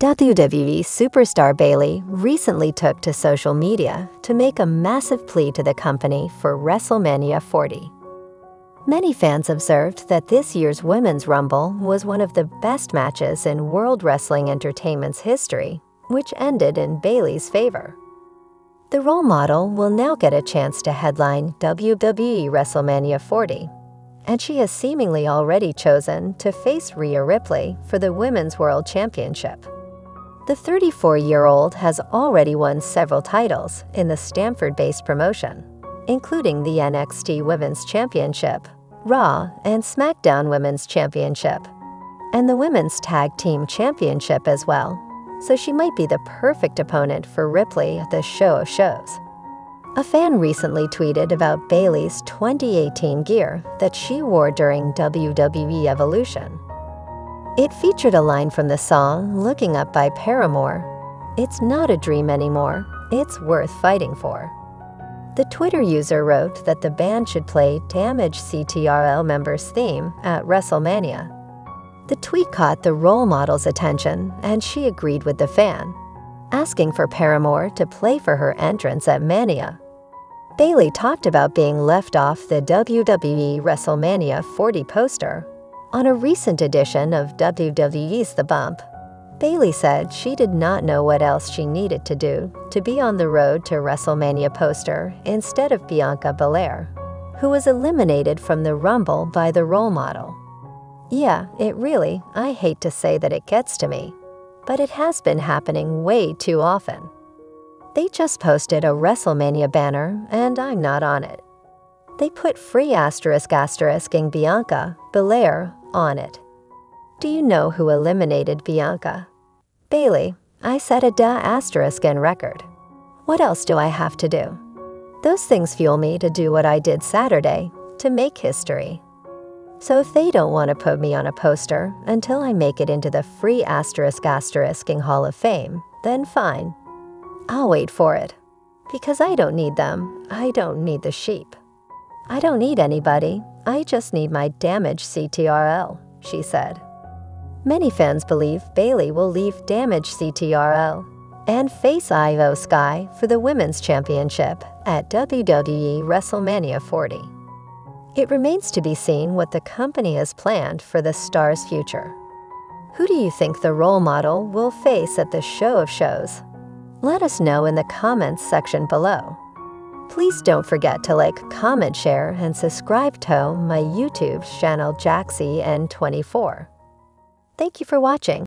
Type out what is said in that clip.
WWE superstar Bayley recently took to social media to make a massive plea to the company for WrestleMania 40. Many fans observed that this year's Women's Rumble was one of the best matches in World Wrestling Entertainment's history, which ended in Bayley's favor. The role model will now get a chance to headline WWE WrestleMania 40, and she has seemingly already chosen to face Rhea Ripley for the Women's World Championship. The 34 year old has already won several titles in the Stamford based promotion, including the NXT Women's Championship, Raw and SmackDown Women's Championship, and the Women's Tag Team Championship as well, so she might be the perfect opponent for Ripley at the show of shows. A fan recently tweeted about Bayley's 2018 gear that she wore during WWE Evolution. It featured a line from the song Looking Up by Paramore It's not a dream anymore, it's worth fighting for. The Twitter user wrote that the band should play Damage CTRL members' theme at WrestleMania. The tweet caught the role model's attention, and she agreed with the fan, asking for Paramore to play for her entrance at Mania. Bayley talked about being left off the WWE WrestleMania 40 poster on a recent edition of WWE's The Bump, Bayley said she did not know what else she needed to do to be on the road to WrestleMania poster instead of Bianca Belair, who was eliminated from the Rumble by the role model. Yeah, it really, I hate to say that it gets to me, but it has been happening way too often. They just posted a WrestleMania banner and I'm not on it. They put free asterisk asterisking Bianca, Belair, on it. Do you know who eliminated Bianca? Bayley, I set a da asterisk in record. What else do I have to do? Those things fuel me to do what I did Saturday, to make history. So if they don't want to put me on a poster until I make it into the free asterisk asterisking Hall of Fame, then fine. I'll wait for it. Because I don't need them, I don't need the sheep. I don't need anybody, I just need my Damage CTRL, she said. Many fans believe Bayley will leave Damage CTRL and face Iyo Sky for the Women's Championship at WWE WrestleMania 40. It remains to be seen what the company has planned for the star's future. Who do you think the role model will face at the show of shows? Let us know in the comments section below. Please don't forget to like, comment, share, and subscribe to my YouTube channel Jaxcey N24. Thank you for watching.